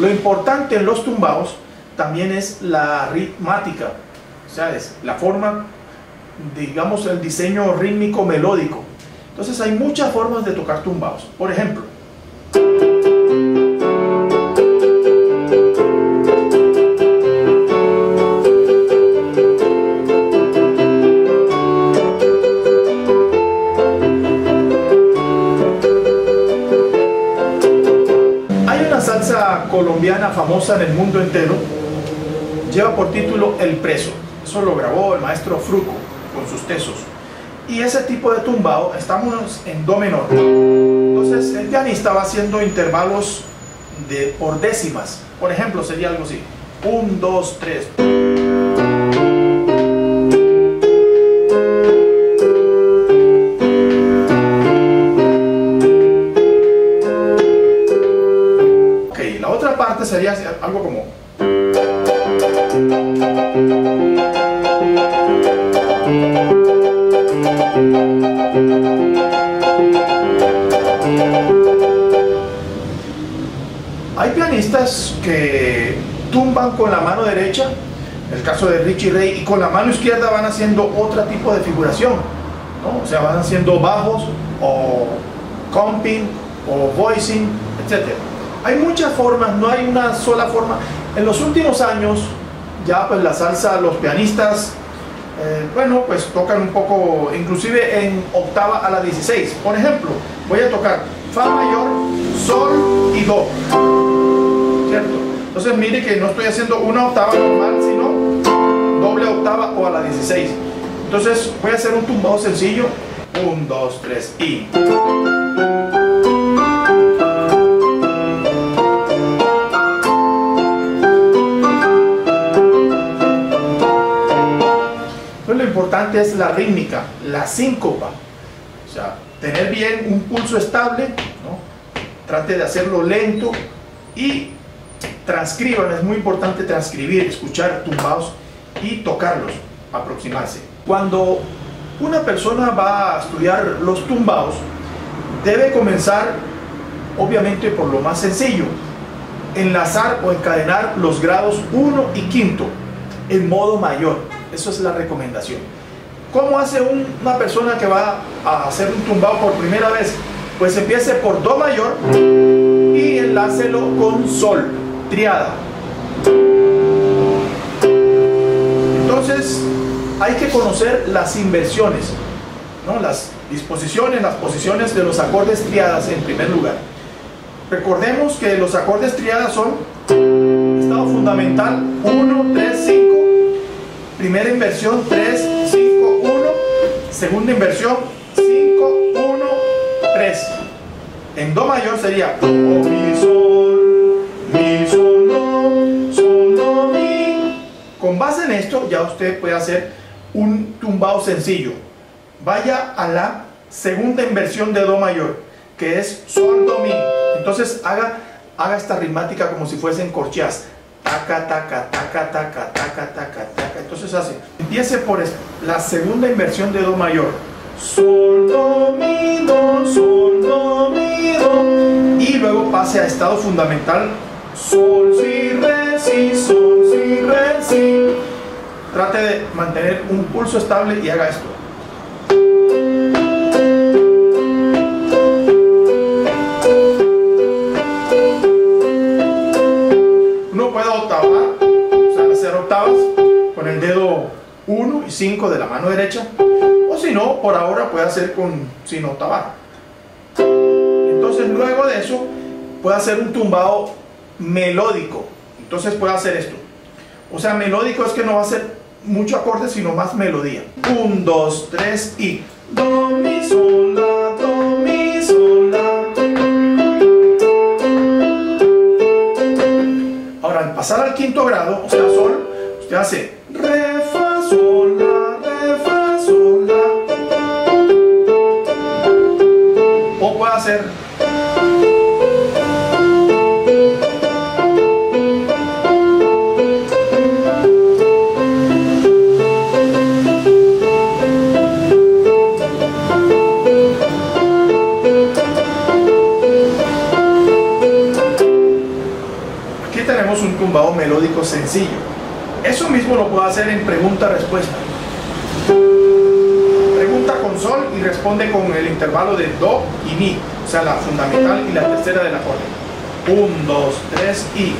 Lo importante en los tumbados también es la ritmática, o sea, es la forma, digamos, el diseño rítmico melódico. Entonces hay muchas formas de tocar tumbados. Por ejemplo, colombiana famosa en el mundo entero, lleva por título El Preso. Eso lo grabó el maestro Fruco con sus tesos. Y ese tipo de tumbado, estamos en do menor. Entonces el pianista va haciendo intervalos de, por décimas. Por ejemplo, sería algo así. 1, 2, 3. Sería algo como... Hay pianistas que tumban con la mano derecha, el caso de Richie Ray, y con la mano izquierda van haciendo otro tipo de figuración, ¿no? o sea, van haciendo bajos o comping o voicing, etc. Hay muchas formas, no hay una sola forma. En los últimos años, ya pues la salsa, los pianistas, eh, bueno, pues tocan un poco, inclusive en octava a la 16. Por ejemplo, voy a tocar Fa mayor, Sol y Do. ¿Cierto? Entonces mire que no estoy haciendo una octava normal, sino doble octava o a la 16. Entonces voy a hacer un tumbado sencillo. 1, 2, 3 y... es la rítmica, la síncopa. O sea, tener bien un pulso estable, ¿no? trate de hacerlo lento y transcriban, es muy importante transcribir, escuchar tumbados y tocarlos, aproximarse. Cuando una persona va a estudiar los tumbados, debe comenzar obviamente por lo más sencillo, enlazar o encadenar los grados 1 y quinto en modo mayor. Eso es la recomendación. ¿Cómo hace un- una persona que va a hacer un tumbado por primera vez? Pues empiece por Do mayor y enlácelo con Sol, triada. Entonces, hay que conocer las inversiones, ¿no? las disposiciones, las posiciones de los acordes triadas en primer lugar. Recordemos que los acordes triadas son estado fundamental 1, 3, 5, primera inversión 3, 5, 1, segunda inversión 5, 1, 3. En Do mayor sería Do, Mi, Sol, Mi, Sol, Do, Sol, Do, Mi. Con base en esto ya usted puede hacer un tumbado sencillo. Vaya a la segunda inversión de Do mayor, que es Sol, Do, Mi. Entonces haga, haga esta ritmática como si fuesen corcheas. Taca, taca, taca, taca, taca, taca, taca. Entonces hace. Empiece por la segunda inversión de Do mayor. Sol, Do, Mi, Do, Sol, Do, Mi, Do. Y luego pase a estado fundamental. Sol, Si, Re, Si, Sol, Si, Re, Si. Trate de mantener un pulso estable y haga esto. 1 y 5 de la mano derecha, o si no, por ahora puede hacer con sin octavar. Entonces, luego de eso, puede hacer un tumbado melódico. Entonces, puede hacer esto. O sea, melódico es que no va a ser mucho acorde, sino más melodía. 1, 2, 3 y Do, Mi, Sol, Do, Mi, Sol, La. Ahora, al pasar al quinto grado, o sea, sol, usted hace Hacer Aquí tumbado melódico sencillo. Eso mismo lo puedo hacer en pregunta-respuesta. Pregunta con sol y responde con el intervalo de do y mi, sea, la fundamental y la tercera del acorde. 1, 2, 3 y.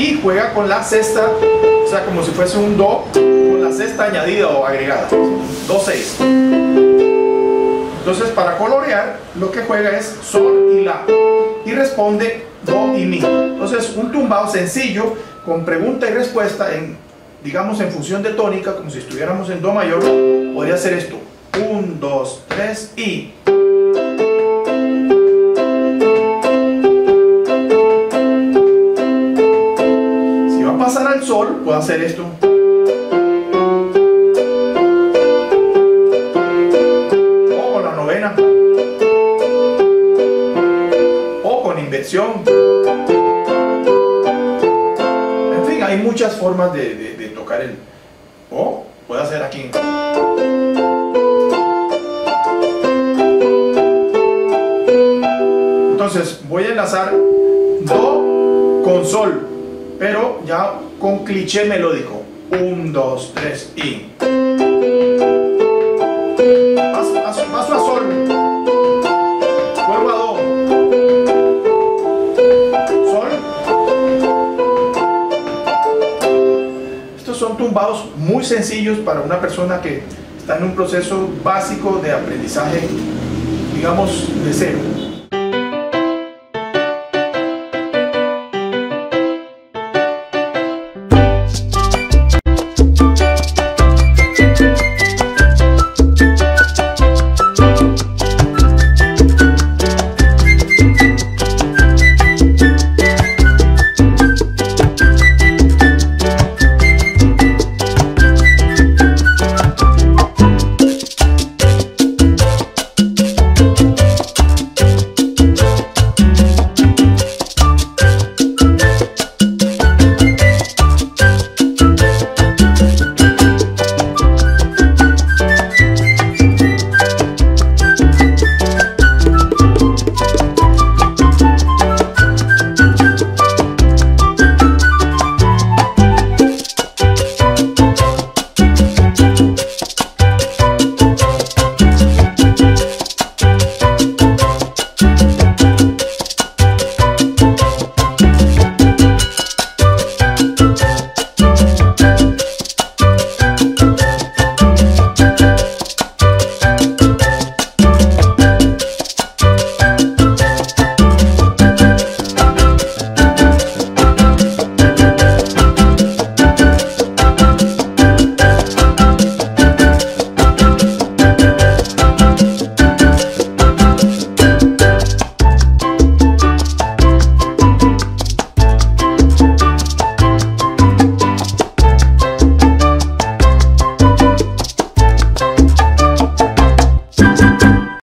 Y juega con la sexta, o sea, como si fuese un do con la sexta añadida o agregada. Do, 6. Entonces, para colorear, lo que juega es sol y la. Y responde do y mi. Entonces, un tumbado sencillo con pregunta y respuesta en, digamos, en función de tónica, como si estuviéramos en do mayor, podría ser esto. 1, 2, 3 y. Si va a pasar al sol, puedo hacer esto. O con la novena. O con inversión. En fin, hay muchas formas de, de- tocar el... O puedo hacer aquí. Entonces voy a enlazar Do con Sol, pero ya con cliché melódico. 1, 2, 3 y. Paso, a Sol. Vuelvo a Do. Sol. Estos son tumbados muy sencillos para una persona que está en un proceso básico de aprendizaje, digamos, de cero.